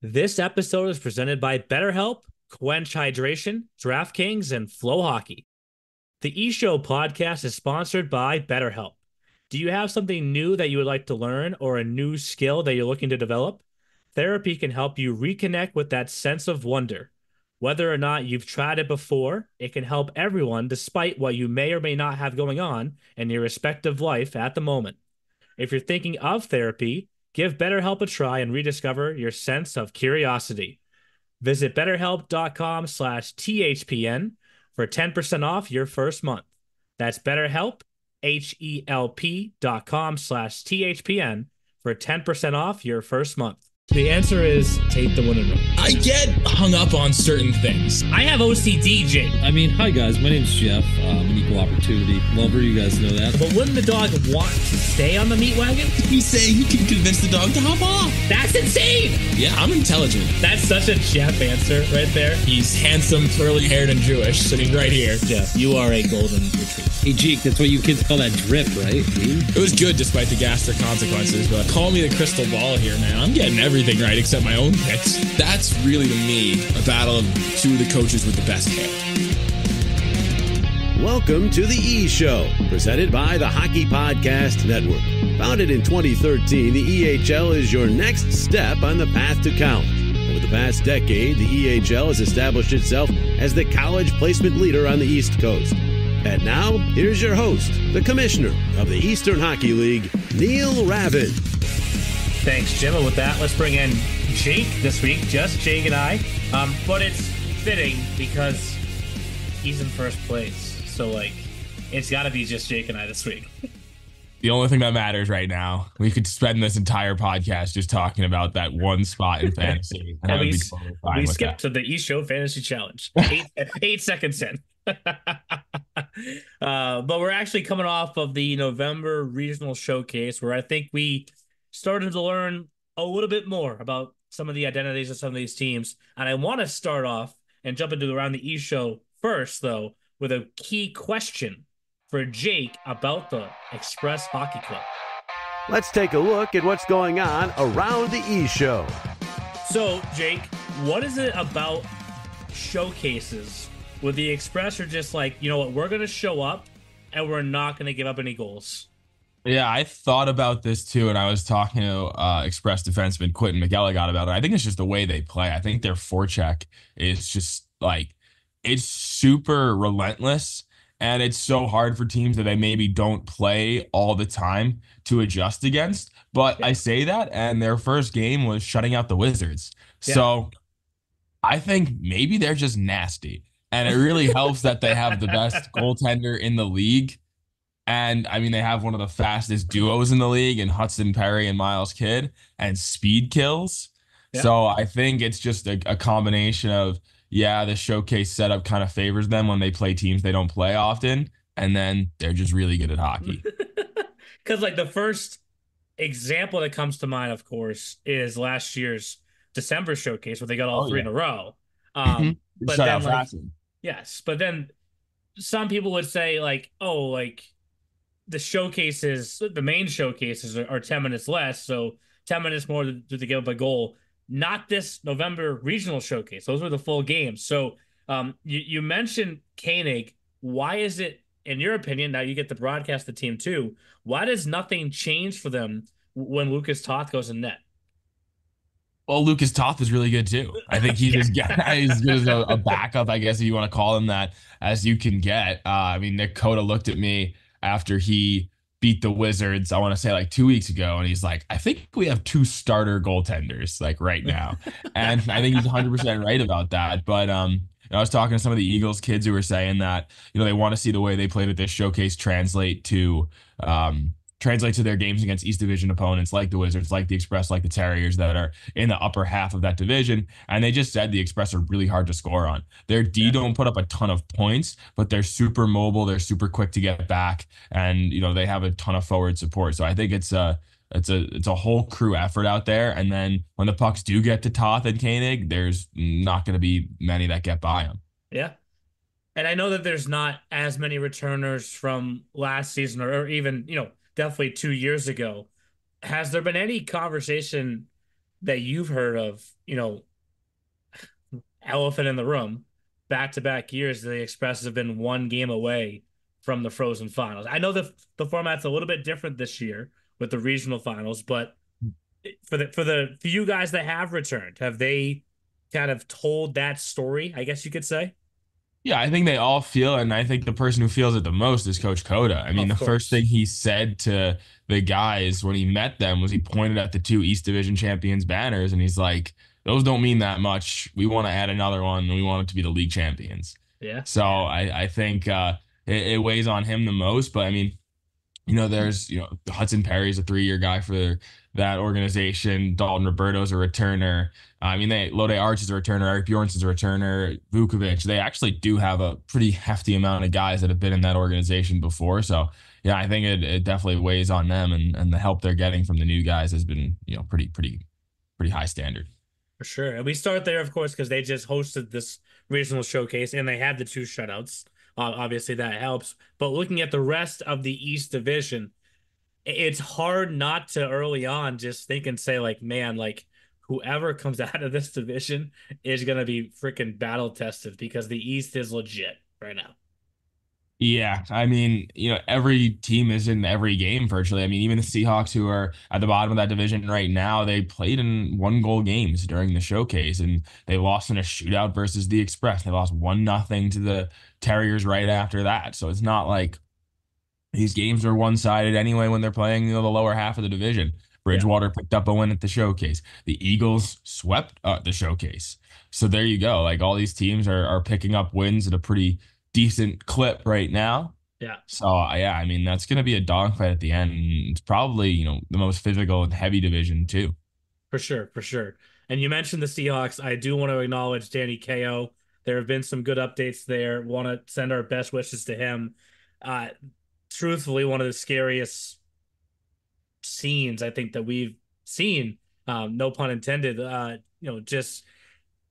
This episode is presented by BetterHelp, Quench Hydration, DraftKings, and Flow Hockey. The E Show podcast is sponsored by BetterHelp. Do you have something new that you would like to learn or a new skill that you're looking to develop? Therapy can help you reconnect with that sense of wonder. Whether or not you've tried it before, it can help everyone despite what you may or may not have going on in your respective life at the moment. If you're thinking of therapy, Give BetterHelp a try and rediscover your sense of curiosity. Visit betterhelp.com slash THPN for 10% off your first month. That's BetterHelp, H-E-L-P dot com slash THPN for 10% off your first month. The answer is take the win and run. I get hung up on certain things. I have OCD, Jake. I mean, hi guys, my name's Jeff. Uh, I'm an equal opportunity lover. You guys know that. But wouldn't the dog want to stay on the meat wagon? He's saying he can convince the dog to hop off. That's insane. Yeah, I'm intelligent. That's such a Jeff answer right there. He's handsome, curly haired, and Jewish, sitting right here. Jeff, you are a golden retriever. Hey, Jake, that's what you kids call that drip, right? It was good despite the gastric consequences, but call me the crystal ball here, man. I'm getting everything right except my own picks. That's really, to me, a battle of two of the coaches with the best hair. Welcome to the E Show, presented by the Hockey Podcast Network. Founded in 2013, the EHL is your next step on the path to college. Over the past decade, the EHL has established itself as the college placement leader on the East Coast. And now, here's your host, the commissioner of the Eastern Hockey League, Neil Ravin. Thanks, Jim. And with that, let's bring in Jake this week, just Jake and I. Um, but it's fitting because he's in first place. So, like, it's got to be just Jake and I this week. The only thing that matters right now, we could spend this entire podcast just talking about that one spot in fantasy. And, we, totally we skipped to the E Show Fantasy Challenge, eight, eight seconds in. uh, but we're actually coming off of the November regional showcase where I think we started to learn a little bit more about some of the identities of some of these teams. And I want to start off and jump into around the E show first, though, with a key question for Jake about the Express Hockey Club. Let's take a look at what's going on around the E show. So, Jake, what is it about showcases with the Express are just like, you know what, we're going to show up and we're not going to give up any goals? Yeah, I thought about this too, and I was talking to uh, Express defenseman Quentin McElligott about it. I think it's just the way they play. I think their forecheck is just like it's super relentless, and it's so hard for teams that they maybe don't play all the time to adjust against. But yeah. I say that, and their first game was shutting out the Wizards. Yeah. So I think maybe they're just nasty, and it really helps that they have the best goaltender in the league and I mean, they have one of the fastest duos in the league in Hudson Perry and Miles Kidd and speed kills. Yeah. So I think it's just a, a, combination of, yeah, the showcase setup kind of favors them when they play teams they don't play often. And then they're just really good at hockey. Because, like, the first example that comes to mind, of course, is last year's December showcase where they got all oh, three yeah. in a row. Um, mm-hmm. but then, like, yes, but then some people would say, like, oh, like, the showcases, the main showcases are, are 10 minutes less. So 10 minutes more to, to give up a goal. Not this November regional showcase. Those were the full games. So um, you, you mentioned Koenig. Why is it, in your opinion, now you get to broadcast the team too, why does nothing change for them when Lucas Toth goes in net? Well, Lucas Toth is really good too. I think he's as good, as, good as a, a, backup, I guess, if you want to call him that, as you can get. Uh, I mean, Nick Coda looked at me after he beat the Wizards, I want to say like two weeks ago. And he's like, I think we have two starter goaltenders like right now. and I think he's 100% right about that. But, um, I was talking to some of the Eagles kids who were saying that, you know, they want to see the way they played at this showcase translate to, um, translate to their games against East Division opponents like the Wizards, like the Express, like the Terriers that are in the upper half of that division. And they just said the Express are really hard to score on. Their D yeah. don't put up a ton of points, but they're super mobile. They're super quick to get back, and you know they have a ton of forward support. So I think it's a it's a it's a whole crew effort out there. And then when the pucks do get to Toth and Koenig, there's not going to be many that get by them. Yeah. And I know that there's not as many returners from last season or, or even, you know, definitely two years ago. Has there been any conversation that you've heard of, you know, elephant in the room, back to back years, the Express have been one game away from the Frozen Finals. I know the the format's a little bit different this year with the regional finals, but for the for the for you guys that have returned, have they kind of told that story? I guess you could say. Yeah, I think they all feel, and I think the person who feels it the most is Coach Cota. I mean, Of the course. first thing he said to the guys when he met them was he pointed at the two East Division champions banners, and he's like, "Those don't mean that much. We want to add another one, and we want it to be the league champions." Yeah. So I, I think uh, it, it weighs on him the most. But I mean, you know, there's you know Hudson Perry's a three year guy for that organization. Dalton Roberto's a returner. I mean, they Lode Arch is a returner. Eric Bjornson's a returner. Vukovic. They actually do have a pretty hefty amount of guys that have been in that organization before. So yeah, I think it, it definitely weighs on them, and and the help they're getting from the new guys has been you know pretty pretty pretty high standard. For sure. And we start there, of course, because they just hosted this regional showcase and they had the two shutouts. Uh, obviously, that helps. But looking at the rest of the East Division, it's hard not to early on just think and say, like, man, like, whoever comes out of this division is going to be freaking battle tested because the East is legit right now. Yeah, I mean, you know, every team is in every game virtually. I mean, even the Seahawks, who are at the bottom of that division right now, they played in one goal games during the showcase, and they lost in a shootout versus the Express. They lost one nothing to the Terriers right after that. So it's not like these games are one sided anyway when they're playing you know, the lower half of the division. Bridgewater picked up a win at the showcase. The Eagles swept uh, the showcase. So there you go. Like all these teams are are picking up wins at a pretty decent clip right now. Yeah. So uh, yeah, I mean that's gonna be a dogfight at the end. It's probably you know the most physical and heavy division too. For sure, for sure. And you mentioned the Seahawks. I do want to acknowledge Danny KO. There have been some good updates there. Want to send our best wishes to him. Uh, truthfully, one of the scariest scenes I think that we've seen. Um, no pun intended. Uh, you know, just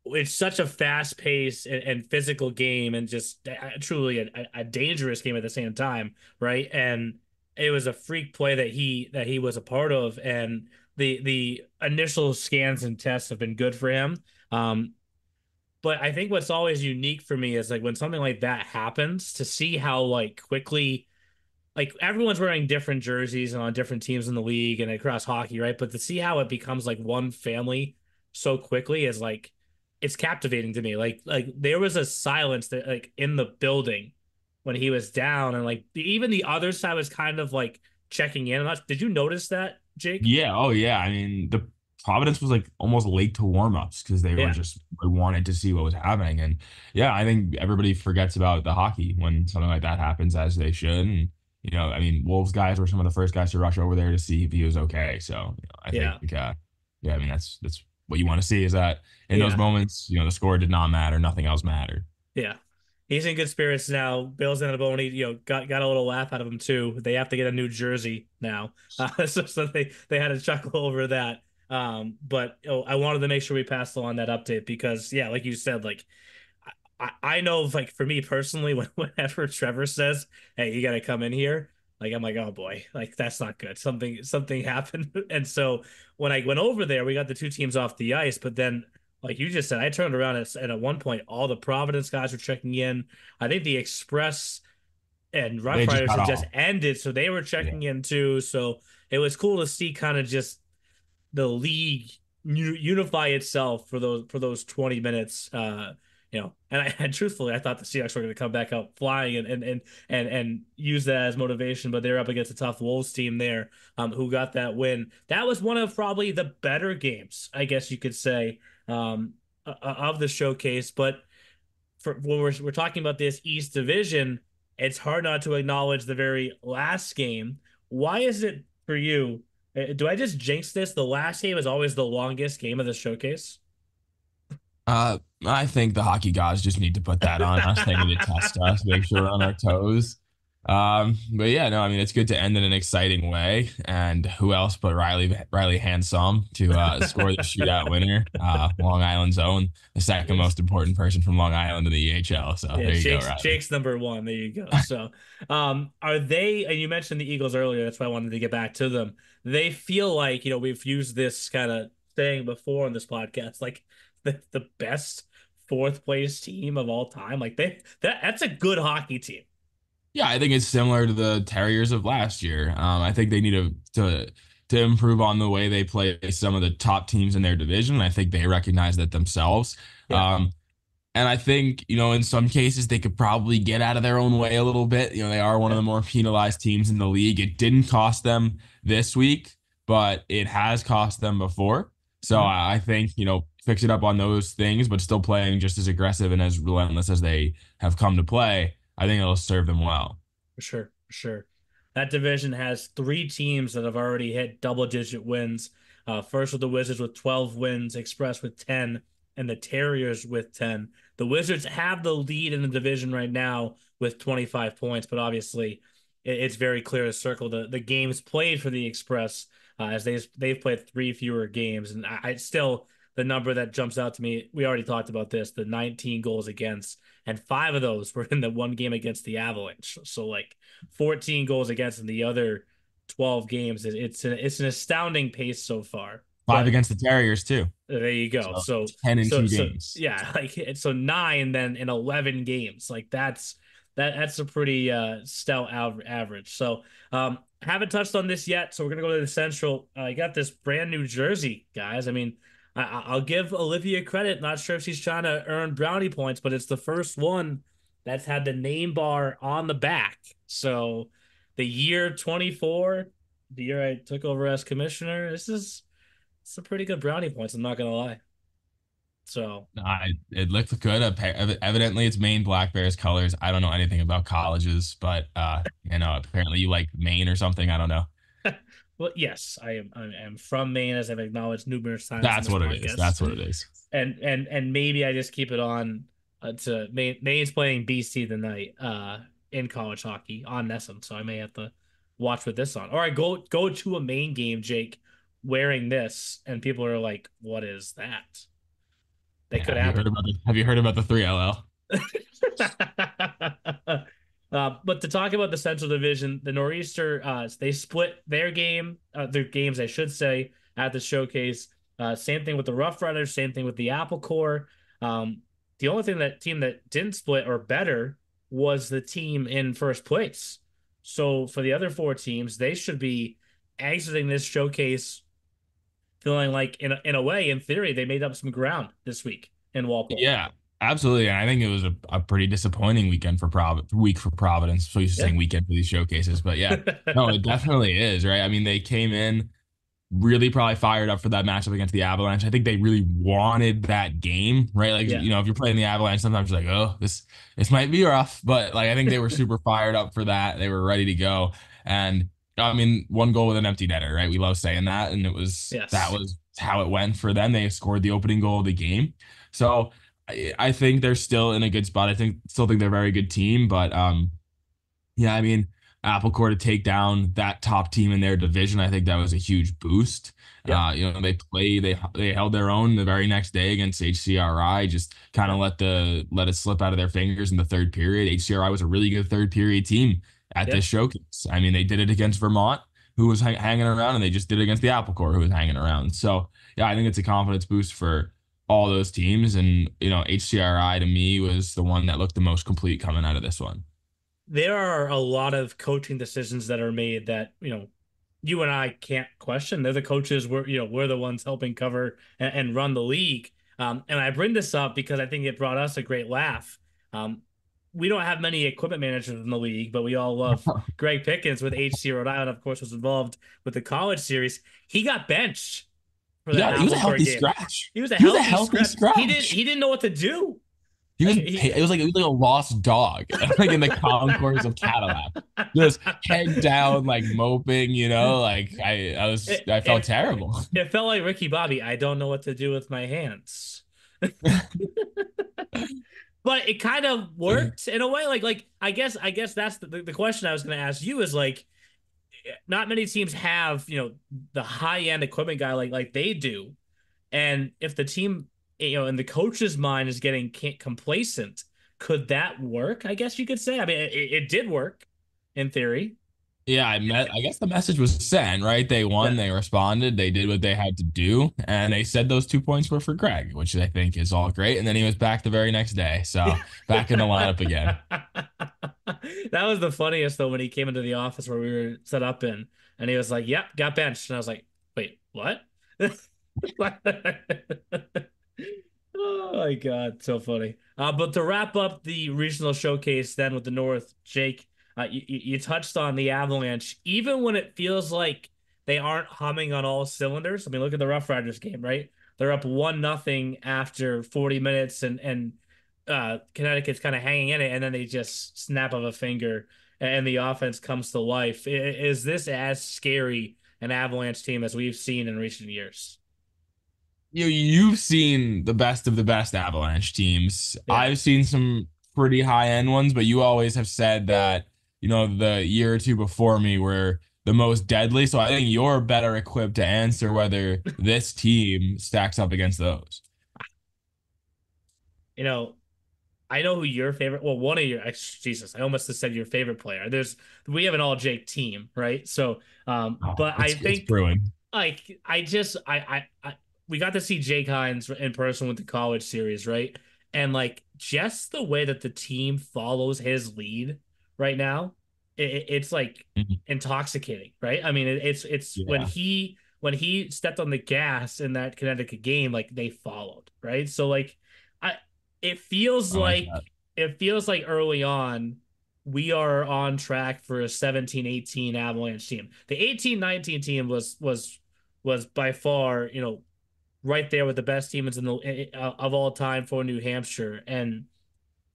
it's such a fast paced and, and physical game, and just uh, truly a, a dangerous game at the same time, right? And it was a freak play that he that he was a part of, and the the initial scans and tests have been good for him. Um, but I think what's always unique for me is like when something like that happens to see how like quickly like everyone's wearing different jerseys and on different teams in the league and across hockey, right? But to see how it becomes like one family so quickly is like it's captivating to me. Like like there was a silence that like in the building when he was down and like even the other side was kind of like checking in. Not, did you notice that, Jake? Yeah. Oh yeah. I mean the Providence was like almost late to warmups because they Yeah. were just they wanted to see what was happening. And yeah, I think everybody forgets about the hockey when something like that happens, as they should. And you know, I mean, Wolves guys were some of the first guys to rush over there to see if he was okay. So you know, I Yeah. think, uh, yeah, I mean, that's that's what you want to see is that in Yeah. those moments, you know, the score did not matter, nothing else mattered. Yeah. He's in good spirits now. Bill's in a bone. He, you know, got got a little laugh out of him too. They have to get a new jersey now, uh, so, so they they had a chuckle over that. Um, but oh, I wanted to make sure we passed along that update because, yeah, like you said, like I, I know, like for me personally, when, whenever Trevor says, "Hey, you got to come in here," like I'm like, "Oh boy, like that's not good. Something something happened." And so when I went over there, we got the two teams off the ice, but then like you just said, I turned around and, and at one point all the Providence guys were checking in. I think the Express and Rough They Riders got had just ended, so they were checking in too. So it was cool to see kind of just the league unify itself for those for those 20 minutes. Uh, you know, and, I, and truthfully, I thought the Seahawks were going to come back out flying and and and and and use that as motivation, but they're up against a tough Wolves team there, um, who got that win. That was one of probably the better games, I guess you could say, um, of the showcase. But for when we're we're talking about this East Division, it's hard not to acknowledge the very last game. Why is it for you? uh, Do I just jinx this? The last game is always the longest game of the showcase. Uh, I think the hockey gods just need to put that on us. They need to test us, make sure we're on our toes. Um, but yeah, no, I mean it's good to end in an exciting way. And who else but Riley Riley Handsome to uh, score the shootout winner? Uh, Long Island's own, the second most important person from Long Island in the EHL. So Yeah, there you Jake's, go, Riley. Jake's number one. There you go. So, um, are they? And you mentioned the Eagles earlier. That's why I wanted to get back to them. They feel like you know we've used this kind of thing before on this podcast, like the, the best fourth place team of all time. Like they that that's a good hockey team. Yeah, I think it's similar to the Terriers of last year. Um, I think they need to to to improve on the way they play some of the top teams in their division. I think they recognize that themselves. Yeah. Um, and I think, you know, in some cases, they could probably get out of their own way a little bit. You know, they are one of the more penalized teams in the league. It didn't cost them this week, but it has cost them before. So mm-hmm. I think, you know, fix it up on those things, but still playing just as aggressive and as relentless as they have come to play. I think it'll serve them well. For sure. For sure. That division has three teams that have already hit double digit wins. Uh, first with the Wizards with 12 wins, Express with 10, and the Terriers with 10. The Wizards have the lead in the division right now with 25 points, but obviously it's very clear to circle the, the games played for the Express uh, as they, they've played three fewer games. And I, I still, the number that jumps out to me, we already talked about this the 19 goals against, and five of those were in the one game against the Avalanche. So, like 14 goals against in the other 12 games. It's an, it's an astounding pace so far. Five but, against the Terriers too. There you go. So, so ten in so, two so, games. Yeah, like so nine then in eleven games. Like that's that that's a pretty uh stout average. So um haven't touched on this yet. So we're gonna go to the Central. I uh, got this brand new jersey, guys. I mean, I, I'll give Olivia credit. Not sure if she's trying to earn brownie points, but it's the first one that's had the name bar on the back. So the year 24, the year I took over as commissioner, this is some pretty good brownie points. I'm not gonna lie. So I, it looked good. Evidently, it's Maine Black Bears colors. I don't know anything about colleges, but uh, you know, apparently you like Maine or something. I don't know. well, yes, I am. I am from Maine, as I've acknowledged numerous times. That's what podcast. it is. That's what it is. And and and maybe I just keep it on uh, to Maine. Maine's playing BC tonight uh, in college hockey on NESN, so I may have to watch with this on. Or I go go to a Maine game, Jake, wearing this, and people are like, "What is that?" They yeah, could have. You heard about the, have you heard about the three LL? uh, but to talk about the Central Division, the Nor'easter, uh, they split their game, uh, their games, I should say, at the showcase. Uh, same thing with the Rough Riders, same thing with the Apple Core. Um, the only thing that team that didn't split or better was the team in first place. So for the other four teams, they should be exiting this showcase feeling like in a, in a way, in theory, they made up some ground this week in Walpole. Yeah, absolutely. And I think it was a, a pretty disappointing weekend for Providence, week for Providence. So you're yeah. saying weekend for these showcases, but yeah, no, it definitely is, right? I mean, they came in really probably fired up for that matchup against the Avalanche. I think they really wanted that game, right? Like, yeah. you know, if you're playing the Avalanche, sometimes you're like, oh, this this might be rough. But like I think they were super fired up for that. They were ready to go. And I mean, one goal with an empty netter, right? We love saying that. And it was yes. that was how it went for them. They scored the opening goal of the game. So I, I think they're still in a good spot. I think still think they're a very good team. But um yeah, I mean, Apple Core to take down that top team in their division. I think that was a huge boost. Yeah. Uh, you know, they play, they they held their own the very next day against HCRI. Just kind of let the let it slip out of their fingers in the third period. HCRI was a really good third period team at yeah. this showcase. I mean, they did it against Vermont, who was hang- hanging around, and they just did it against the Apple Core, who was hanging around. So yeah, I think it's a confidence boost for all those teams. And you know, HCRI to me was the one that looked the most complete coming out of this one there are a lot of coaching decisions that are made that you know you and I can't question. They're the coaches. We're you know we're the ones helping cover and, and run the league. Um, and I bring this up because I think it brought us a great laugh. Um, we don't have many equipment managers in the league, but we all love Greg Pickens with HC Rhode Island. Of course, was involved with the college series. He got benched. Yeah, he was a healthy scratch. He was a he healthy, was a healthy scratch. scratch. He didn't. He didn't know what to do. He was, he, it was like it was like a lost dog, like in the concourse of Cadillac, just head down, like moping. You know, like I, I was, it, I felt it, terrible. It felt like Ricky Bobby. I don't know what to do with my hands, but it kind of worked in a way. Like, like I guess, I guess that's the the question I was going to ask you is like, not many teams have you know the high end equipment guy like like they do, and if the team you know, in the coach's mind is getting complacent. Could that work? I guess you could say. I mean, it, it did work in theory. Yeah, I met. I guess the message was sent, right? They won, Yeah. they responded, they did what they had to do, and they said those two points were for Greg, which I think is all great. And then he was back the very next day, so back in the lineup again. that was the funniest though when he came into the office where we were set up in, and he was like, "Yep, got benched," and I was like, "Wait, what?" oh my god, so funny. Uh, but to wrap up the regional showcase, then with the North, Jake, uh, you, you touched on the Avalanche. Even when it feels like they aren't humming on all cylinders, I mean, look at the Rough Riders game, right? They're up one nothing after 40 minutes, and and uh, Connecticut's kind of hanging in it, and then they just snap of a finger, and the offense comes to life. Is this as scary an Avalanche team as we've seen in recent years? You you've seen the best of the best Avalanche teams. Yeah. I've seen some pretty high end ones, but you always have said that you know the year or two before me were the most deadly. So I think you're better equipped to answer whether this team stacks up against those. You know, I know who your favorite. Well, one of your Jesus, I almost said your favorite player. There's we have an all Jake team, right? So, um, Oh, but I think brewing. like I just I, I I we got to see Jake Hines in person with the college series, right? And like just the way that the team follows his lead right now, it, it's like Mhm. intoxicating, right? I mean, it, it's it's when he when he stepped on the gas in that Connecticut game, like they followed, right? So like I it feels like like it feels like early on we are on track for a 17-18 Avalanche team. The 18-19 team was was was by far, you know, right there with the best teams in the uh, of all time for New Hampshire and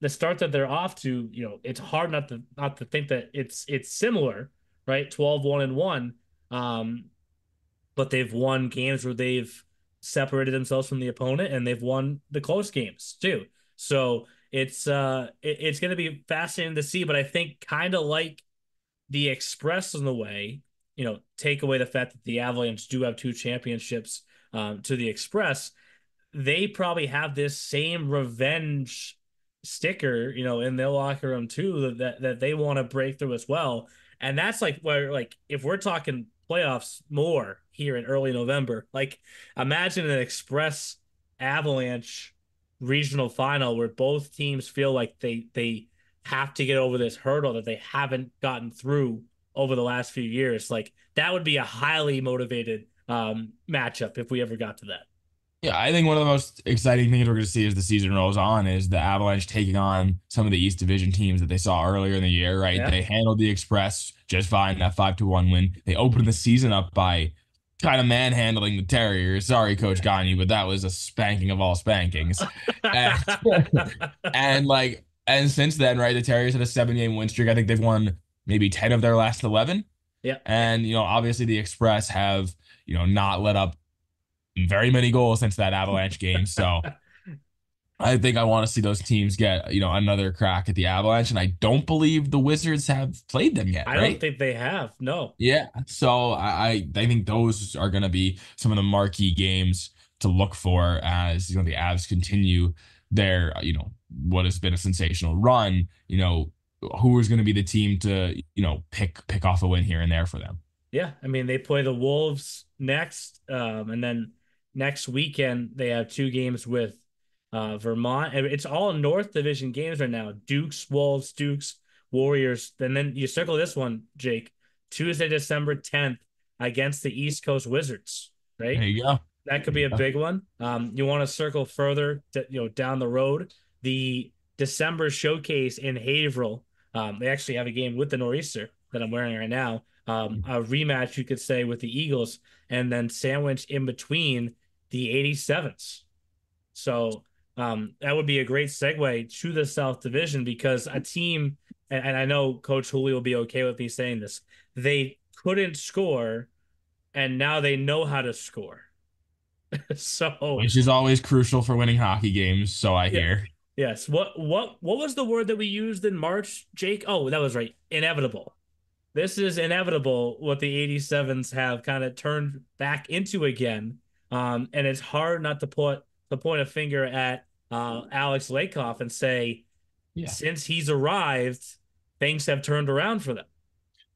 the start that they're off to, you know, it's hard not to not to think that it's it's similar, right? 12-1 and 1. Um but they've won games where they've separated themselves from the opponent and they've won the close games too. So it's uh it, it's going to be fascinating to see but I think kind of like the Express in the way, you know, take away the fact that the Avalanche do have two championships um, to the Express, they probably have this same revenge sticker, you know, in their locker room too that that they want to break through as well. And that's like where like if we're talking playoffs more here in early November, like imagine an Express Avalanche regional final where both teams feel like they they have to get over this hurdle that they haven't gotten through over the last few years. Like that would be a highly motivated um matchup if we ever got to that. Yeah, I think one of the most exciting things we're going to see as the season rolls on is the Avalanche taking on some of the East Division teams that they saw earlier in the year. Right, Yeah. they handled the Express just fine that five to one win. They opened the season up by kind of manhandling the Terriers. Sorry, Coach Gagne, but that was a spanking of all spankings. and like, and since then, right, the Terriers had a seven game win streak. I think they've won maybe ten of their last eleven. Yeah. And you know, obviously the Express have you know not let up very many goals since that Avalanche game. So I think I want to see those teams get, you know, another crack at the Avalanche. And I don't believe the Wizards have played them yet, I right? don't think they have. No. yeah. So I, I think those are gonna be some of the marquee games to look for as you know the Avs continue their, you know, what has been a sensational run, you know, who is gonna be the team to, you know, pick pick off a win here and there for them. Yeah, I mean they play the Wolves next, um, and then next weekend they have two games with uh, Vermont. And It's all North Division games right now: Dukes, Wolves, Dukes, Warriors. And then you circle this one, Jake. Tuesday, December tenth, against the East Coast Wizards. Right, There you go. that could be a big one. Um, you want to circle further, to, you know, down the road. The December showcase in Haverhill. Um, they actually have a game with the Nor'easter that I'm wearing right now. Um, a rematch, you could say, with the Eagles, and then sandwiched in between the 87s. So um, that would be a great segue to the South Division because a team, and, and I know Coach Hooley will be okay with me saying this, they couldn't score, and now they know how to score. so Which is always crucial for winning hockey games, so I Yeah. hear. Yes. What what what was the word that we used in March, Jake? Oh, that was right. Inevitable. This is inevitable what the 87s have kind of turned back into again. Um, and it's hard not to put to point a finger at uh, Alex Lakoff and say, Yeah. since he's arrived, things have turned around for them.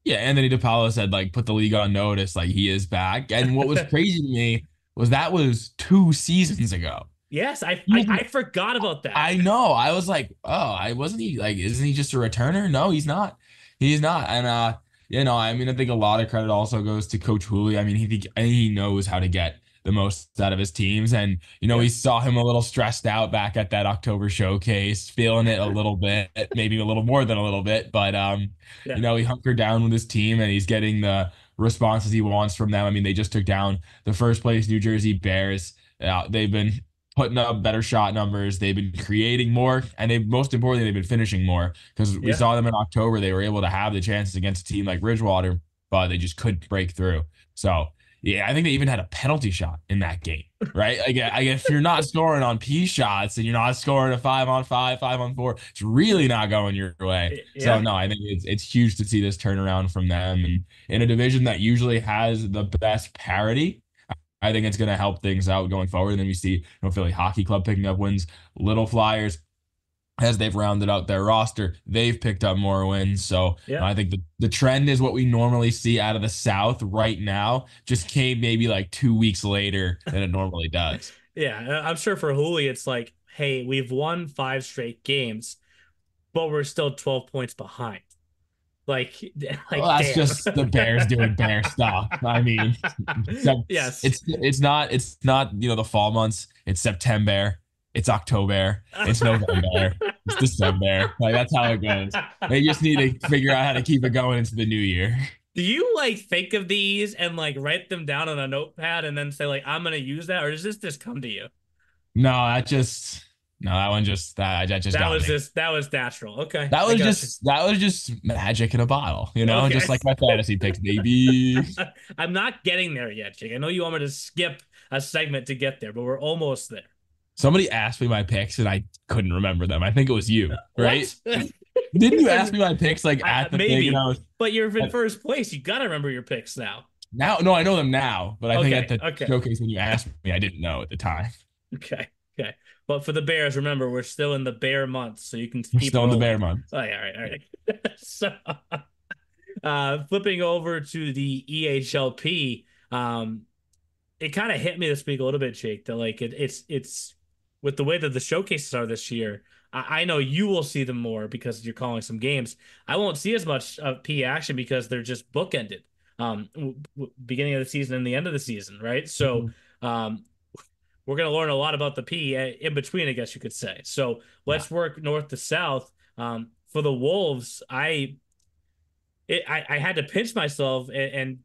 Yeah, Anthony DePaolo said like put the league on notice, like he is back. And what was crazy to me was that was two seasons ago. Yes, I, I I forgot about that. I know. I was like, oh, I wasn't he like, isn't he just a returner? No, he's not. He's not. And uh, you know, I mean, I think a lot of credit also goes to Coach Hooley. I mean, he think he knows how to get the most out of his teams. And, you know, we saw him a little stressed out back at that October showcase, feeling it a little bit, maybe a little more than a little bit. But, um, yeah. you know, he hunkered down with his team and he's getting the responses he wants from them. I mean, they just took down the first place New Jersey Bears. Uh, they've been putting up better shot numbers. They've been creating more, and they most importantly they've been finishing more because we yeah. saw them in October. They were able to have the chances against a team like Bridgewater, but they just couldn't break through. So yeah, I think they even had a penalty shot in that game, right? Like, I guess if you're not scoring on P shots and you're not scoring a five on five, five on four, it's really not going your way. Yeah. So no, I think it's it's huge to see this turnaround from them, and in a division that usually has the best parity. I think it's going to help things out going forward. And then we see, you know, Philly Hockey Club picking up wins, Little Flyers as they've rounded out their roster, they've picked up more wins. So yeah. I think the, the trend is what we normally see out of the South right now, just came maybe like two weeks later than it normally does. yeah, I'm sure for Hooley, it's like, hey, we've won five straight games, but we're still 12 points behind. Like, like well, that's damn. just the Bears doing Bear stuff. I mean, yes, it's it's not it's not you know the fall months. It's September it's October, it's November, it's December. Like that's how it goes. They just need to figure out how to keep it going into the new year. Do you like think of these and like write them down on a notepad and then say like I'm gonna use that, or does this just come to you? No, that just no, that one just that, that just that was me. just that was natural. Okay, that was just you. that was just magic in a bottle, you know, okay. just like my fantasy picks, baby. I'm not getting there yet, Jake. I know you want me to skip a segment to get there, but we're almost there. Somebody asked me my picks and I couldn't remember them. I think it was you, right? Didn't you ask me my picks like at the maybe? Was, but you're in first place. You gotta remember your picks now. Now, no, I know them now, but I okay, think at the okay. showcase when you asked me, I didn't know at the time. Okay, okay. But for the Bears, remember we're still in the bear month, so you can we're keep still rolling. in the bear month. Oh, yeah, all right, all right. so, uh, flipping over to the EHLP, um, it kind of hit me this week a little bit, Jake. That like it, it's it's with the way that the showcases are this year, I, I know you will see them more because you're calling some games. I won't see as much of P action because they're just bookended. Um, w- w- beginning of the season and the end of the season, right? So, mm-hmm. um, we're going to learn a lot about the P in between, I guess you could say. So let's yeah. work north to south. Um, for the Wolves, I, it, I, I had to pinch myself and, and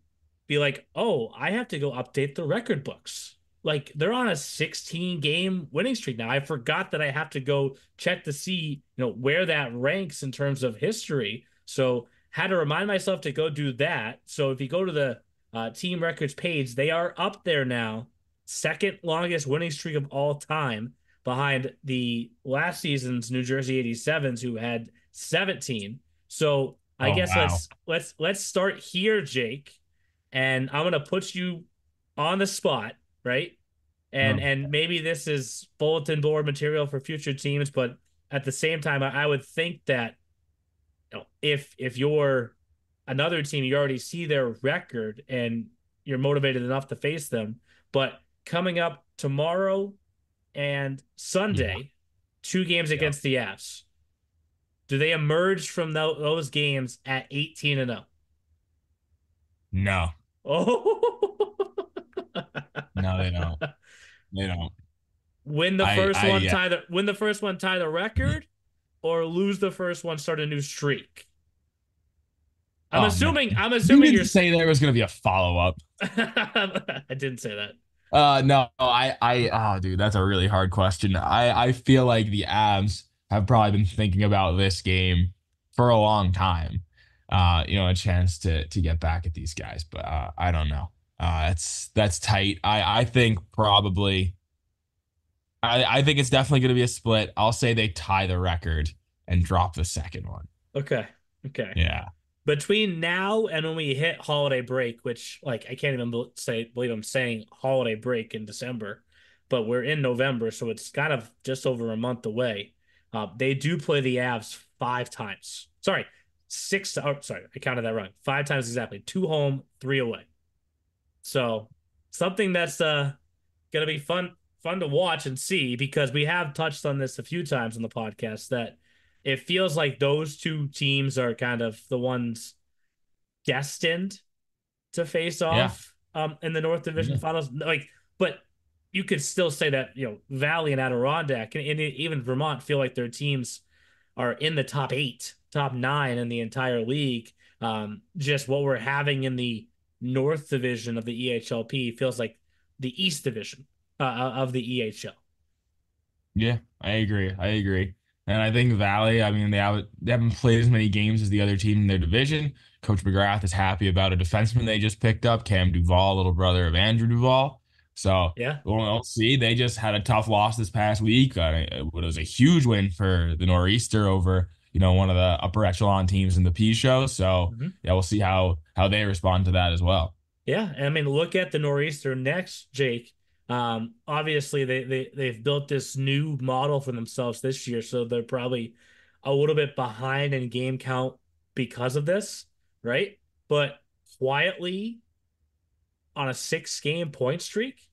be like, oh, I have to go update the record books like they're on a 16 game winning streak now. I forgot that I have to go check to see, you know, where that ranks in terms of history. So had to remind myself to go do that. So if you go to the uh, team records page, they are up there now, second longest winning streak of all time, behind the last season's New Jersey 87s who had 17. So I oh, guess wow. let's let's let's start here, Jake, and I'm gonna put you on the spot right? And oh. and maybe this is bulletin board material for future teams, but at the same time, I, I would think that you know, if if you're another team, you already see their record and you're motivated enough to face them. But coming up tomorrow and Sunday, yeah. two games yeah. against the Avs. Do they emerge from those games at 18 and 0? No. Oh. No, they don't. They don't. Win the first I, one, yeah. tie the win the first one, tie the record, or lose the first one, start a new streak. I'm oh, assuming. Man. I'm assuming you are saying there was going to be a follow up. I didn't say that. Uh, no, I, I, oh, dude, that's a really hard question. I, I feel like the Avs have probably been thinking about this game for a long time. Uh, you know, a chance to to get back at these guys, but uh, I don't know. Uh, that's that's tight. I I think probably. I I think it's definitely going to be a split. I'll say they tie the record and drop the second one. Okay. Okay. Yeah. Between now and when we hit holiday break, which like I can't even say believe I'm saying holiday break in December, but we're in November, so it's kind of just over a month away. Uh, they do play the Avs five times. Sorry, six. Oh, sorry, I counted that wrong. Five times exactly. Two home, three away. So something that's uh gonna be fun fun to watch and see because we have touched on this a few times on the podcast that it feels like those two teams are kind of the ones destined to face off yeah. um in the North Division yeah. finals. Like, but you could still say that you know Valley and Adirondack and, and even Vermont feel like their teams are in the top eight, top nine in the entire league. Um, just what we're having in the North Division of the EHLP feels like the East Division uh, of the EHL. Yeah, I agree. I agree. And I think Valley, I mean, they, have, they haven't played as many games as the other team in their division. Coach McGrath is happy about a defenseman they just picked up, Cam Duvall, little brother of Andrew Duvall. So yeah, we'll, we'll see. They just had a tough loss this past week. Uh, it was a huge win for the Nor'easter over you know one of the upper echelon teams in the P show. So mm-hmm. yeah, we'll see how how they respond to that as well. Yeah, I mean, look at the Nor'easter next, Jake. Um, obviously, they they they've built this new model for themselves this year, so they're probably a little bit behind in game count because of this, right? But quietly on a six game point streak.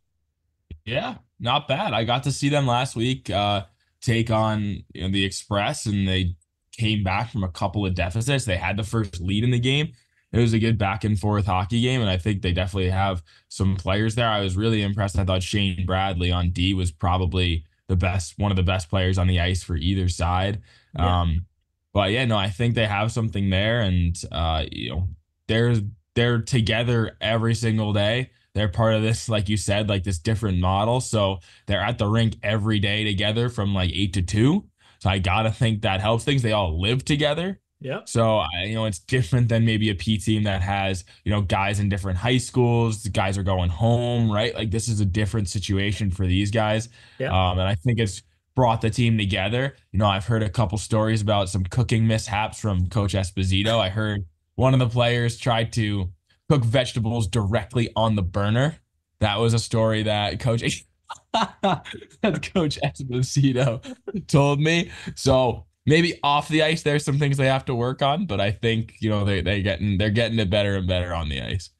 Yeah, not bad. I got to see them last week uh, take on you know, the Express, and they came back from a couple of deficits. They had the first lead in the game. It was a good back and forth hockey game, and I think they definitely have some players there. I was really impressed. I thought Shane Bradley on D was probably the best, one of the best players on the ice for either side. Yeah. Um, but yeah, no, I think they have something there, and uh, you know, they're they're together every single day. They're part of this, like you said, like this different model. So they're at the rink every day together from like eight to two. So I gotta think that helps things. They all live together. Yeah. So I, you know, it's different than maybe a P team that has you know guys in different high schools. The guys are going home, right? Like this is a different situation for these guys. Yeah. Um, and I think it's brought the team together. You know, I've heard a couple stories about some cooking mishaps from Coach Esposito. I heard one of the players tried to cook vegetables directly on the burner. That was a story that Coach that Coach Esposito told me. So maybe off the ice, there's some things they have to work on, but I think you know they they getting they're getting it better and better on the ice.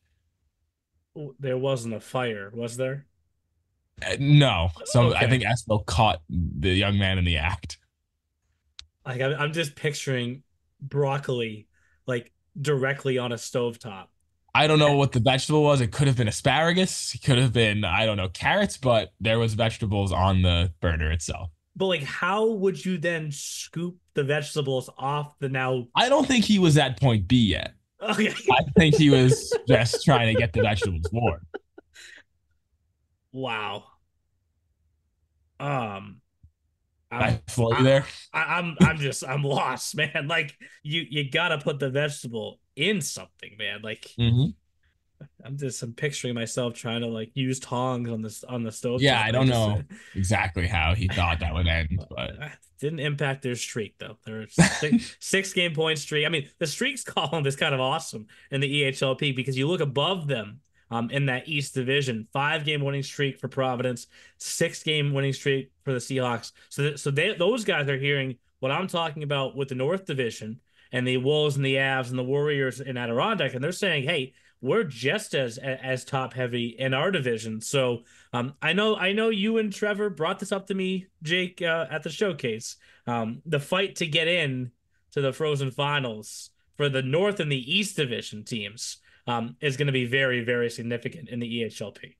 There wasn't a fire, was there? Uh, no. So okay. I think Espo caught the young man in the act. Like I'm just picturing broccoli like directly on a stovetop. I don't know what the vegetable was. It could have been asparagus. It could have been, I don't know, carrots, but there was vegetables on the burner itself. But like how would you then scoop the vegetables off the now I don't think he was at point B yet. Okay. I think he was just trying to get the vegetables warm. Wow. Um I'm, I flow there. I, I'm I'm just I'm lost, man. Like you you gotta put the vegetable in something, man. Like mm-hmm. I'm just I'm picturing myself trying to like use tongs on this on the stove. Yeah, I don't know exactly how he thought that would end, but didn't impact their streak though. Their six, six game point streak. I mean, the streaks column is kind of awesome in the EHLP because you look above them um, in that East Division. Five game winning streak for Providence, six game winning streak for the Seahawks. So, th- so they, those guys are hearing what I'm talking about with the North Division and the Wolves and the Avs and the Warriors in Adirondack, and they're saying, "Hey, we're just as as top heavy in our division." So, um, I know I know you and Trevor brought this up to me, Jake, uh, at the showcase. Um, the fight to get in to the Frozen Finals for the North and the East Division teams um, is going to be very, very significant in the EHLP.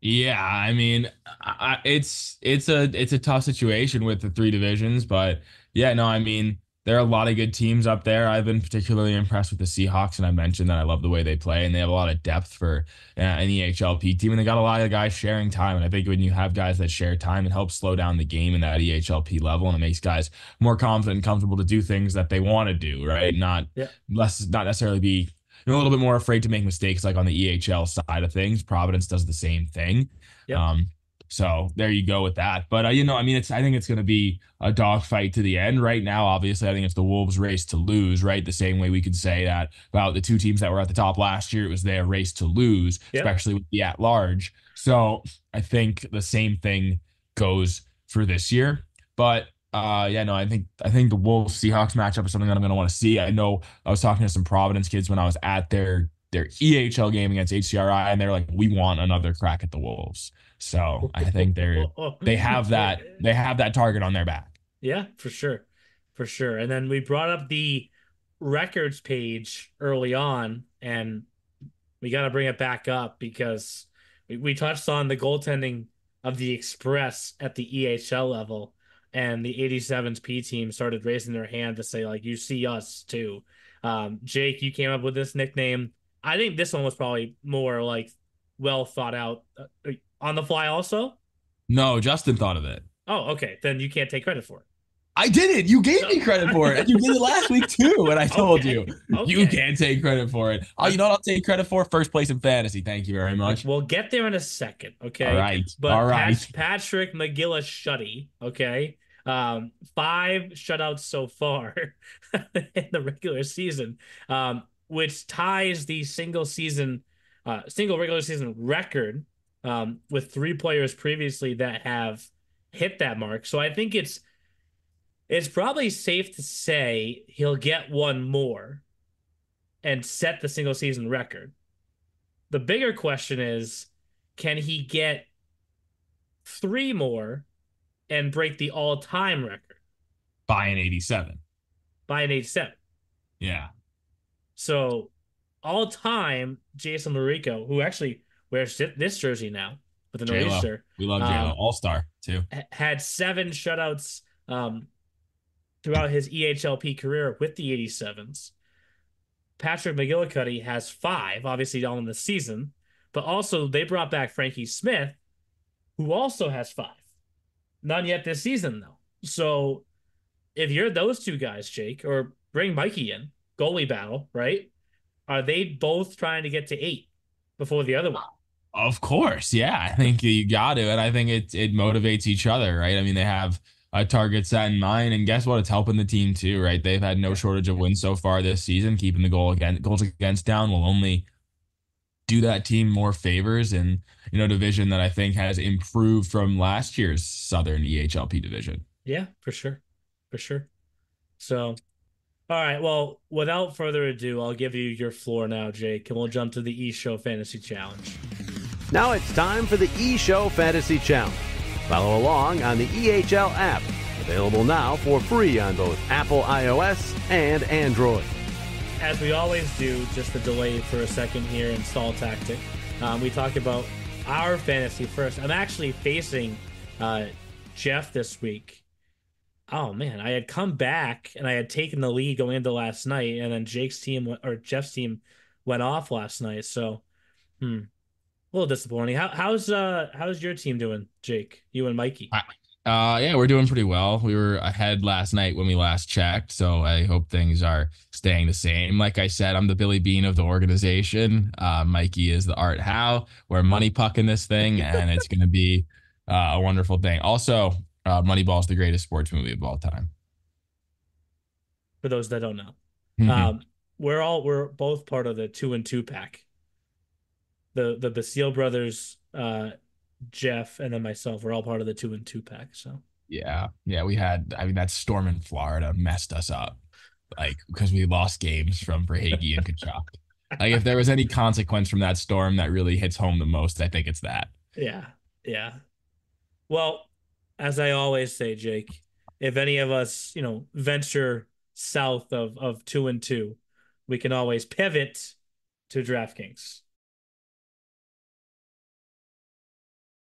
Yeah, I mean, I, it's it's a it's a tough situation with the three divisions, but yeah, no, I mean, there are a lot of good teams up there. I've been particularly impressed with the Seahawks, and I mentioned that I love the way they play, and they have a lot of depth for uh, an EHLP team, and they got a lot of guys sharing time. And I think when you have guys that share time, it helps slow down the game in that EHLP level, and it makes guys more confident and comfortable to do things that they want to do, right? Not yeah. less, not necessarily be a little bit more afraid to make mistakes like on the EHL side of things. Providence does the same thing. Yep. Um, so there you go with that. But uh, you know, I mean, it's I think it's going to be a dogfight to the end. Right now, obviously, I think it's the Wolves' race to lose. Right, the same way we could say that about the two teams that were at the top last year. It was their race to lose, yep. especially with the at large. So I think the same thing goes for this year. But Uh, yeah, no, I think I think the Wolves Seahawks matchup is something that I'm going to want to see. I know I was talking to some Providence kids when I was at their their EHL game against HCRI, and they're like, "We want another crack at the Wolves." So I think they're they have that they have that target on their back. Yeah, for sure, for sure. And then we brought up the records page early on, and we got to bring it back up because we, we touched on the goaltending of the Express at the EHL level and the 87s P team started raising their hand to say like you see us too. Um, Jake, you came up with this nickname. I think this one was probably more like well thought out uh, on the fly also. No, Justin thought of it. Oh, okay. Then you can't take credit for it. I did it. You gave me credit for it. And you did it last week too. And I told okay. you. Okay. You can't take credit for it. Oh, you know what I'll take credit for? First place in fantasy. Thank you very much. We'll get there in a second. Okay. All right. But All right. Pat- Patrick McGillicuddy, okay. Um, five shutouts so far in the regular season, um, which ties the single season, uh, single regular season record um, with three players previously that have hit that mark. So I think it's it's probably safe to say he'll get one more and set the single season record. The bigger question is can he get three more and break the all time record? By an 87. By an 87. Yeah. So all time, Jason Mariko, who actually wears this jersey now with the Nor'easter. We love. Um, all star too. Had seven shutouts um, throughout his EHLP career with the 87s. Patrick McGillicuddy has five, obviously all in the season, but also they brought back Frankie Smith, who also has five. None yet this season, though. So if you're those two guys, Jake, or bring Mikey in, goalie battle, right? Are they both trying to get to eight before the other one? Of course, yeah. I think you got to, and I think it it motivates each other, right? I mean, they have a target set in mind. And guess what? It's helping the team too, right? They've had no shortage of wins so far this season. Keeping the goal against goals against down will only do that team more favors and you know division that I think has improved from last year's Southern EHLP division. Yeah, for sure, for sure. So, all right. Well, without further ado, I'll give you your floor now, Jake, and we'll jump to the E Show Fantasy Challenge. Now it's time for the E Show Fantasy Challenge. Follow along on the EHL app, available now for free on both Apple iOS and Android. As we always do, just a delay for a second here in stall tactic. Um, we talk about our fantasy first. I'm actually facing uh, Jeff this week. Oh man, I had come back and I had taken the lead going into last night, and then Jake's team or Jeff's team went off last night. So, hmm, a little disappointing. How, how's uh how's your team doing, Jake? You and Mikey? Uh, yeah, we're doing pretty well. We were ahead last night when we last checked, so I hope things are staying the same. Like I said, I'm the Billy Beane of the organization. Uh, Mikey is the Art Howe. We're money pucking this thing, and it's going to be uh, a wonderful thing. Also, uh, Moneyball is the greatest sports movie of all time. For those that don't know, mm-hmm. um, we're all we're both part of the two and two pack the the Basile brothers, uh, Jeff, and then myself we're all part of the two and two pack. So yeah, yeah, we had. I mean, that storm in Florida messed us up, like because we lost games from Verhaeghe and Tkachuk. like if there was any consequence from that storm that really hits home the most, I think it's that. Yeah, yeah. Well, as I always say, Jake, if any of us, you know, venture south of of two and two, we can always pivot to DraftKings.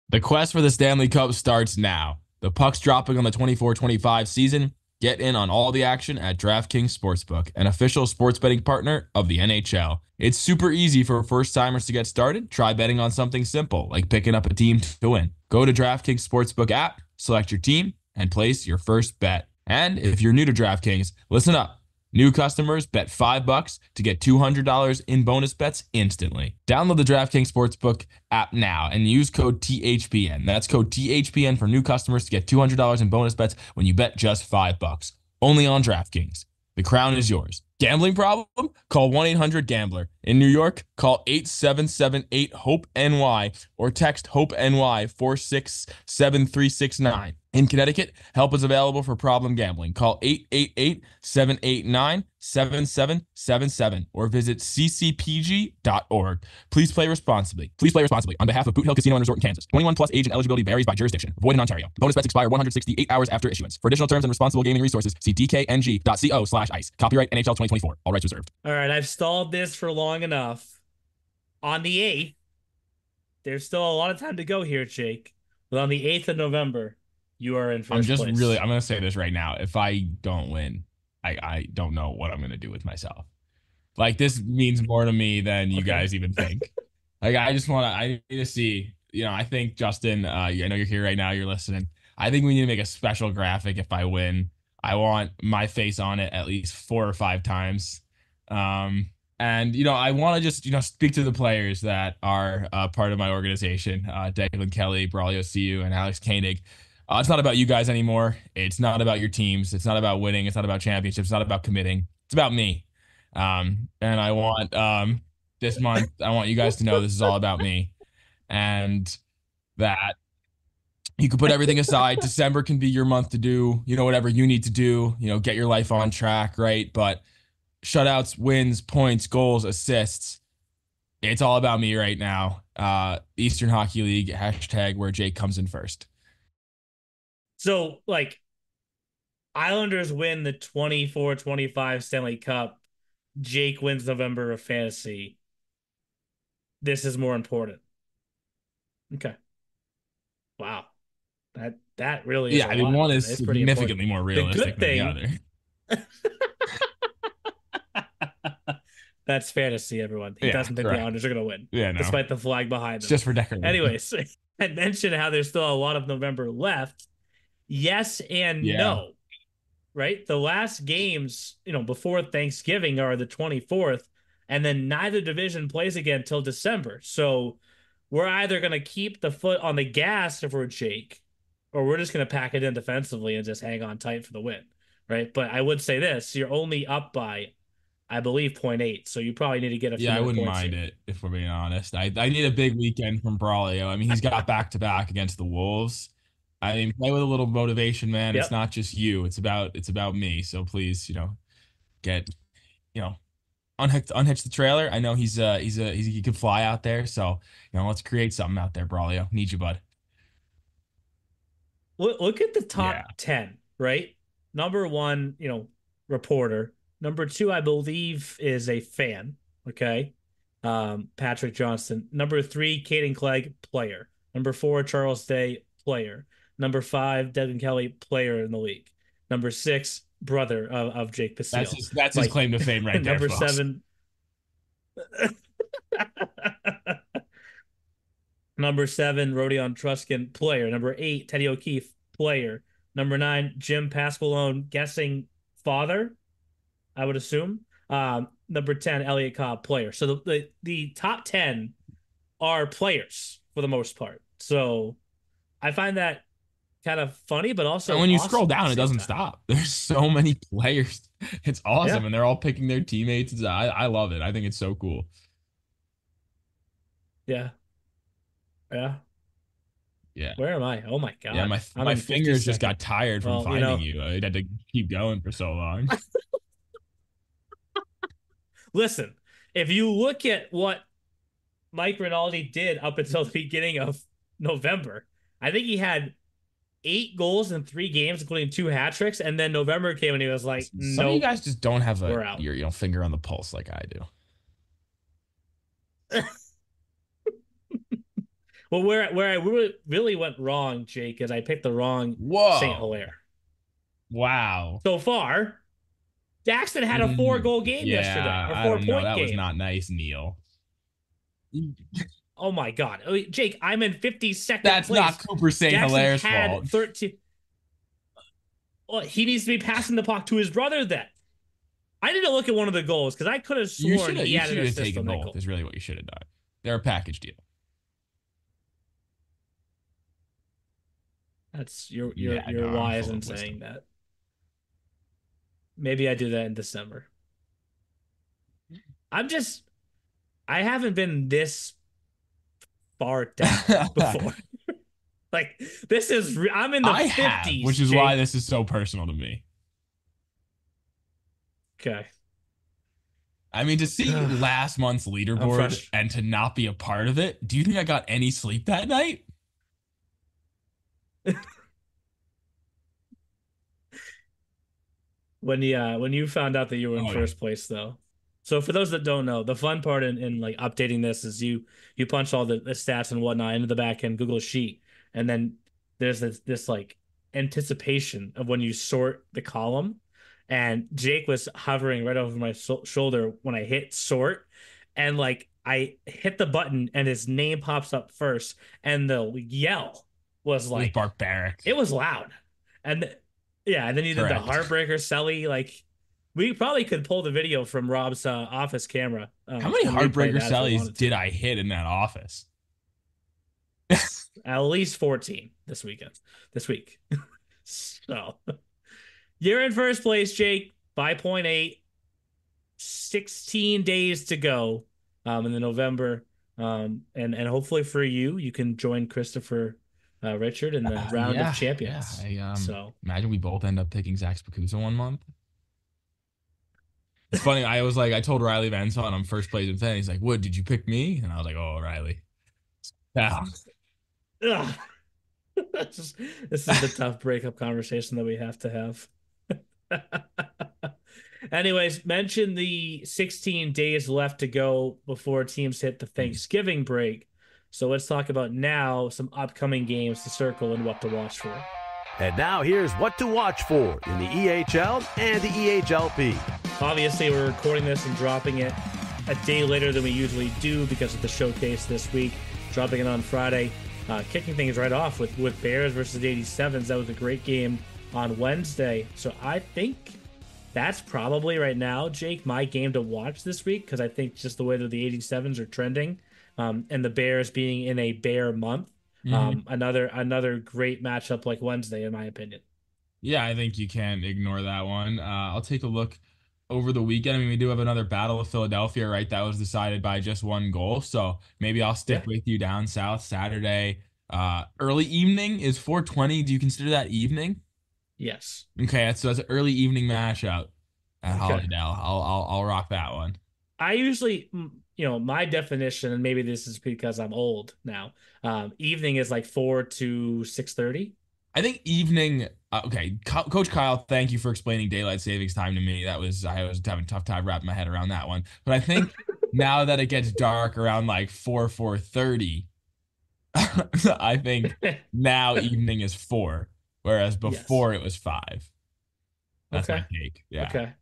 The quest for the Stanley Cup starts now. The puck's dropping on the 24 25 season. Get in on all the action at DraftKings Sportsbook, an official sports betting partner of the NHL. It's super easy for first timers to get started. Try betting on something simple, like picking up a team to win. Go to DraftKings Sportsbook app, select your team, and place your first bet. And if you're new to DraftKings, listen up. New customers bet 5 bucks to get $200 in bonus bets instantly. Download the DraftKings Sportsbook app now and use code THPN. That's code THPN for new customers to get $200 in bonus bets when you bet just 5 bucks. Only on DraftKings. The crown is yours. Gambling problem? Call 1-800-GAMBLER. In New York, call 877-8-HOPE-NY or text HOPE-NY 467369. In Connecticut, help is available for problem gambling. Call 888-789-7777 or visit ccpg.org. Please play responsibly. Please play responsibly on behalf of Boot Hill Casino and Resort in Kansas. 21 plus age and eligibility varies by jurisdiction. Void in Ontario. Bonus bets expire 168 hours after issuance. For additional terms and responsible gaming resources, see dkng.co slash ice. Copyright NHL 2024. All rights reserved. All right, I've stalled this for long enough. On the 8th, there's still a lot of time to go here, Jake. But on the 8th of November, you are in 1st I'm just place. really, I'm going to say this right now. If I don't win, I, I don't know what I'm going to do with myself. Like, this means more to me than you Okay. guys even think. like, I just want to, I need to see, you know, I think Justin, uh, I know you're here right now, you're listening. I think we need to make a special graphic if I win. I want my face on it at least four or five times. Um, and you know, I want to just you know speak to the players that are uh, part of my organization: uh, Declan Kelly, Braulio Cu, and Alex Koenig. Uh, it's not about you guys anymore. It's not about your teams. It's not about winning. It's not about championships. It's not about committing. It's about me. Um, and I want um, this month. I want you guys to know this is all about me, and that you can put everything aside. December can be your month to do you know whatever you need to do. You know, get your life on track, right? But shutouts, wins, points, goals, assists. It's all about me right now. Uh, Eastern Hockey League hashtag where Jake comes in first. So, like, Islanders win the 24 25 Stanley Cup. Jake wins November of fantasy. This is more important. Okay. Wow. That that really is Yeah, I mean, one is It's pretty important. significantly more realistic than the other. That's fantasy, everyone. He Yeah, doesn't think the. Islanders are going to win, Yeah, no, despite the flag behind it's them. just for decoration. Anyways, I mentioned how there's still a lot of November left. Yes and Yeah. no. Right? The last games, you know, before Thanksgiving are the 24th, and then neither division plays again till December. So we're either going to keep the foot on the gas if we're Jake, or we're just going to pack it in defensively and just hang on tight for the win. Right? But I would say this you're only up by, I believe, 0.8. So you probably need to get a few yeah, I wouldn't mind here. it if we're being honest. I, I need a big weekend from Braulio. I mean, he's got back to back against the Wolves. I mean, play with a little motivation, man. Yep. It's not just you. It's about it's about me. So please, you know, get you know, unhitch unhitch the trailer. I know he's uh he's a he's, he can fly out there. So you know, let's create something out there, Braulio. Need you, bud. look, look at the top Yeah. 10, right? Number one, you know, reporter. Number two, I believe, is a fan. Okay. Um, Patrick Johnston. Number three, Caden Clegg, player. Number four, Charles Day, player. Number five, Devin Kelly, player in the league. Number six, brother of, of Jake Basile. That's his that's his claim to fame right there. Number folks. seven. Number seven, Rodion Truskin, player. Number eight, Teddy O'Keefe, player. Number nine, Jim Pasqualone, guessing father, I would assume. Um, number 10, Elliot Cobb, player. So the, the, the top 10 are players for the most part. So I find that kind of funny, but also. and when you awesome scroll down, it doesn't time. stop. There's so many players. It's awesome, Yeah. and they're all picking their teammates. It's- I, I love it. I think it's so cool. Yeah. Yeah. Yeah. Where am I? Oh my god. yeah, my I'm my in fingers just got tired from Well, you finding know- you. I had to keep going for so long. Listen, if you look at what Mike Rinaldi did up until the beginning of November, I think he had eight goals in three games, including two hat tricks, and then November came and he was like, Some of you guys just don't have a your you know finger on the pulse like I do. Well, where where I really, really went wrong, Jake, is I picked the wrong Whoa! Saint Hilaire. Wow. So far, Daxton had a four goal game Mm, yeah, yesterday, I or four don't know. point That game. was not nice, Neil. Oh my god, Oh, Jake, I'm in 52nd That's place. not Cooper St. Jackson Hilaire's had fault. 13. Well, he needs to be passing the puck to his brother then. I need to look at one of the goals because I could have sworn he had an should have assist taken on that goal. Is really what you should have done. They're a package deal. That's you're you're Yeah, you're no, wise in saying that. Maybe I do that in December. I'm just I haven't been this far down before. like this is re- I'm in the I 50s, have, which is Jake. why this is so personal to me. Okay. I mean, to see last month's leaderboard and to not be a part of it, do you think I got any sleep that night? When you uh, when you found out that you were in Oh, yeah. first place though. So for those that don't know, the fun part in, in like updating this is you you punch all the, the stats and whatnot into the back end Google Sheet, and then there's this this like anticipation of when you sort the column. And Jake was hovering right over my so- shoulder when I hit sort, and like I hit the button and his name pops up first, and the yell was It was like barbaric. it was loud. And th- yeah, and then you did Correct. the heartbreaker Celly. Like we probably could pull the video from Rob's uh, office camera. um, How many heartbreaker that if we cellies wanted to. did I hit in that office? At least 14 this weekend. This week. so you're in first place, Jake, 5.8. 16 days to go um, in the November. Um, and, and hopefully for you, you can join Christopher uh, Richard in the Uh, round yeah, of champions. yeah, I, um, so Imagine we both end up picking Zach Spacusa one month. It's funny. I was like, I told Riley Van Son I'm first place in fan. He's like, "What? did you pick me? And I was like, Oh, Riley. Yeah. This, is, this is the tough breakup conversation that we have to have. Anyways, mention the 16 days left to go before teams hit the Thanksgiving break. So let's talk about now some upcoming games to circle and what to watch for. And now here's what to watch for in the EHL and the EHLP. Obviously, we're recording this and dropping it a day later than we usually do because of the showcase this week. Dropping it on Friday, uh, kicking things right off with with Bears versus the 87s. That was a great game on Wednesday. So I think that's probably right now, Jake, my game to watch this week because I think just the way that the 87s are trending, um, and the Bears being in a bear month, um, another another great matchup like Wednesday, in my opinion. Yeah, I think you can't ignore that one. Uh, I'll take a look over the weekend. I mean, we do have another Battle of Philadelphia, right? That was decided by just one goal. So maybe I'll stick Yeah. with you down south Saturday. Uh, early evening is 420. Do you consider that evening? Yes. Okay, so that's an early evening mashup at Okay. Hollydell. I'll, I'll I'll rock that one. I usually, you know, my definition, and maybe this is because I'm old now. Um, evening is like four to six thirty. I think evening. Uh, okay, Co- Coach Kyle, thank you for explaining daylight savings time to me. That was I was having a tough time wrapping my head around that one. But I think now that it gets dark around like four four thirty, I think now evening is four, whereas before it was five. That's Okay. my take. Yeah. Okay.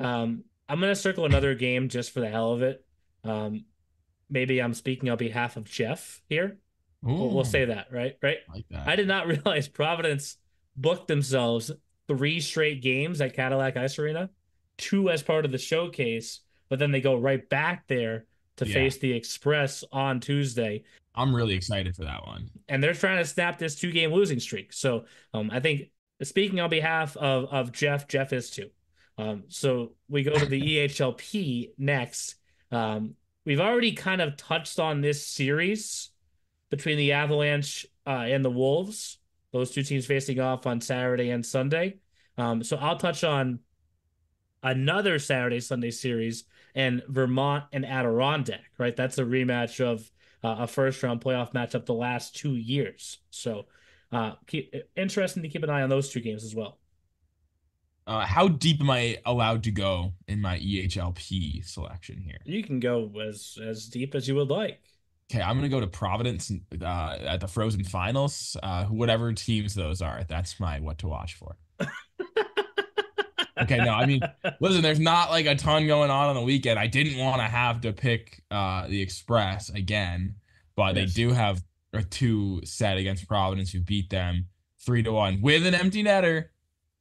Um, I'm gonna circle another game just for the hell of it. Um, maybe I'm speaking on behalf of Jeff here. We'll, we'll say that, right? Right. I like that. I did not realize Providence booked themselves three straight games at Cadillac Ice Arena, two as part of the showcase, but then they go right back there to Yeah. face the Express on Tuesday. I'm really excited for that one. and they're trying to snap this two game losing streak. So um, I think speaking on behalf of of Jeff, Jeff is too. Um, so we go to the EHLP next. Um, we've already kind of touched on this series between the Avalanche uh, and the Wolves. Those two teams facing off on Saturday and Sunday. Um, so I'll touch on another Saturday Sunday series and Vermont and Adirondack. Right, that's a rematch of uh, a first round playoff matchup the last two years. So, uh, keep interesting to keep an eye on those two games as well. Uh, how deep am I allowed to go in my EHLP selection here? You can go as as deep as you would like. Okay, I'm gonna go to Providence uh, at the Frozen Finals. Uh, whatever teams those are, that's my what to watch for. Okay, no, I mean, listen, there's not like a ton going on on the weekend. I didn't want to have to pick uh, the Express again, but Yes. they do have a two set against Providence, who beat them three to one with an empty netter,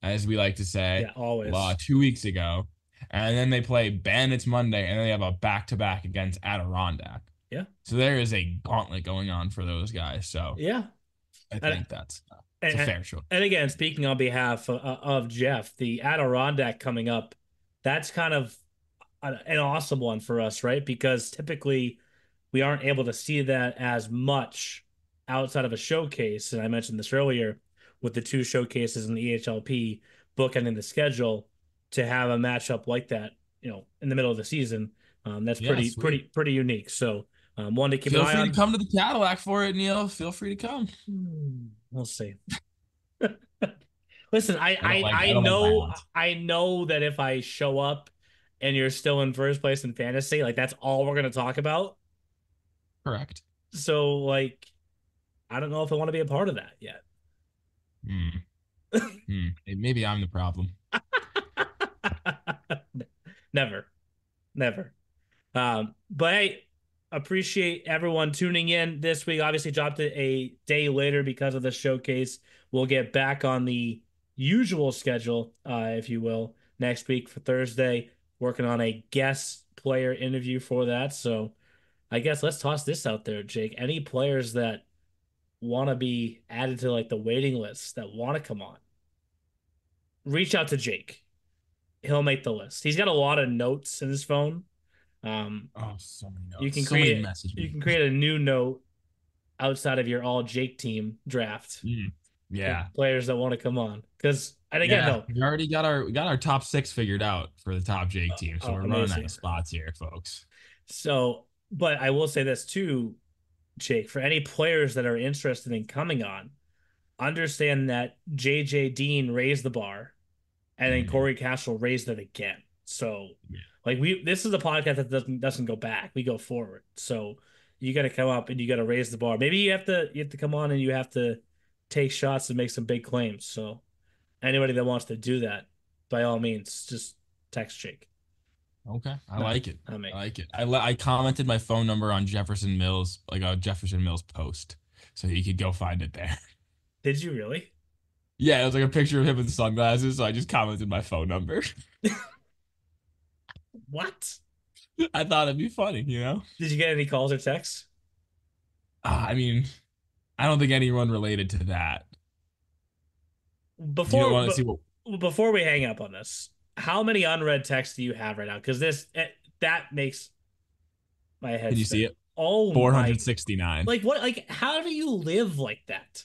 as we like to say, yeah, always. uh, two weeks ago. And then they play Bandits Monday, and then they have a back to back against Adirondack. Yeah. So there is a gauntlet going on for those guys. So Yeah, I And- think that's and, a fair choice. and again, speaking on behalf of, of Jeff, the Adirondack coming up, that's kind of an awesome one for us, right? Because typically we aren't able to see that as much outside of a showcase, and I mentioned this earlier with the two showcases in the EHLP bookending the schedule to have a matchup like that, you know, in the middle of the season. Um, that's Yeah, pretty, sweet. pretty, pretty unique. So, um, one to keep Feel an eye free on. to come to the Cadillac for it, Neil. Feel free to come. Hmm, We'll see. Listen, I I I, like- I, I don't like know. I know that if I show up and you're still in first place in fantasy, like that's all we're gonna talk about. Correct. So like, I don't know if I want to be a part of that yet. Hmm. Hmm. Maybe I'm the problem. Never, never. Um, but hey, appreciate everyone tuning in this week. Obviously, dropped it a day later because of the showcase. We'll get back on the usual schedule, uh, if you will, next week for Thursday. Working on a guest player interview for that. So, I guess let's toss this out there, Jake. Any players that want to be added to like the waiting list that want to come on, reach out to Jake. He'll make the list. He's got a lot of notes in his phone. Um, Oh, so many notes. you can so create you can create a new note outside of your all Jake team draft. Mm. Yeah. Players that want to come on because and again yeah, no we already got our we got our top six figured out for the top Jake team, so oh, we're running out of spots here, folks. So, but I will say this too, Jake, for any players that are interested in coming on, understand that JJ Dean raised the bar and then Mhm. Corey Castle raised it again. So, Yeah. Like we this is a podcast that doesn't doesn't go back. We go forward. So, you got to come up and you got to raise the bar. Maybe you have to you have to come on and you have to take shots and make some big claims. So, anybody that wants to do that, by all means, just text Jake. Okay, I No, like it. I mean, I like it. I, I commented my phone number on Jefferson Mills, like a Jefferson Mills post, so you could go find it there. did you really? Yeah, it was like a picture of him with sunglasses, so I just commented my phone number. What? I thought it'd be funny, you know. Did you get any calls or texts? Ah, I mean, I don't think anyone related to that. You Before want to be- see what? before we hang up on this, how many unread texts do you have right now? Because this eh, that makes my head. Can you spin. see it? Oh my! Four hundred sixty-nine. Like what? Like how do you live like that?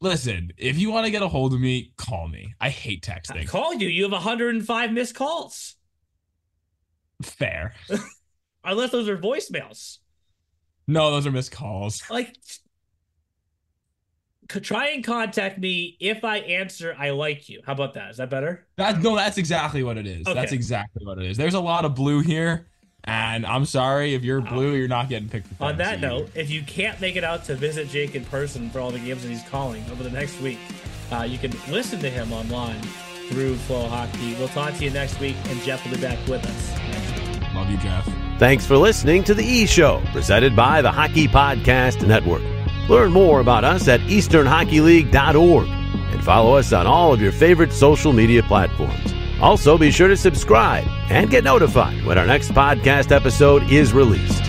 Listen, if you want to get a hold of me, call me. I hate I texting. call you. You have 105 missed calls. Fair. Unless those are voicemails. No, those are missed calls. Like, try and contact me. If I answer, I like you. How about that? Is that better? That no, that's exactly what it is. That's exactly what it is. There's a lot of blue here, and I'm sorry if you're blue, you're not getting picked. On that fantasy. note, if you can't make it out to visit Jake in person for all the games that he's calling over the next week, uh, you can listen to him online through FloHockey. We'll talk to you next week, and Jeff will be back with us love you, Jeff. Thanks for listening to the E Show, presented by the Hockey Podcast Network. Learn more about us at EasternHockeyLeague.org and follow us on all of your favorite social media platforms. Also, be sure to subscribe and get notified when our next podcast episode is released.